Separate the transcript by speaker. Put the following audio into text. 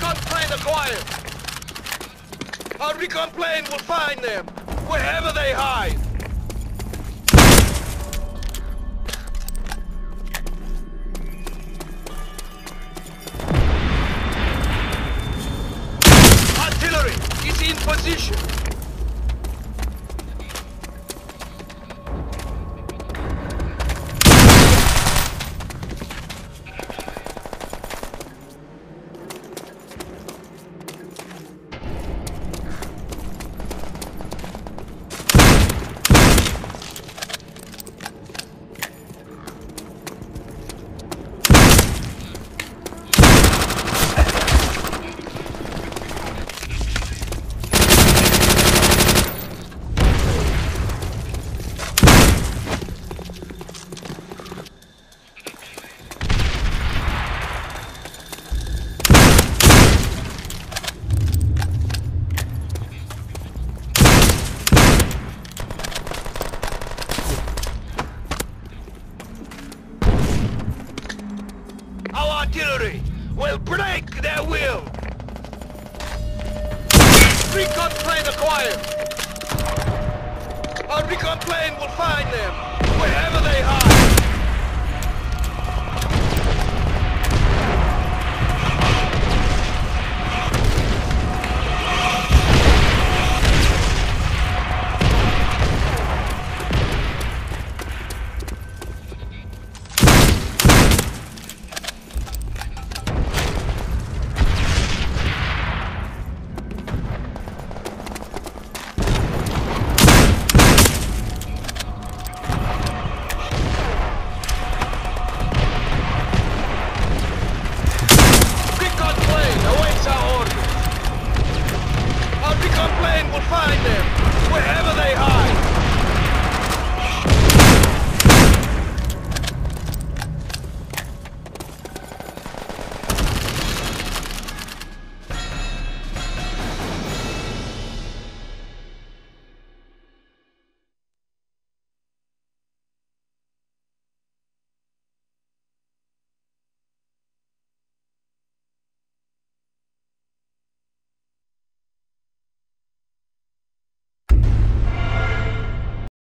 Speaker 1: Plane acquired! Our recon plane will find them, wherever they hide! Artillery is in position! Artillery will break their will! Recon plane acquired! Our recon plane will find them, wherever they hide! Your plane will find them, wherever they hide.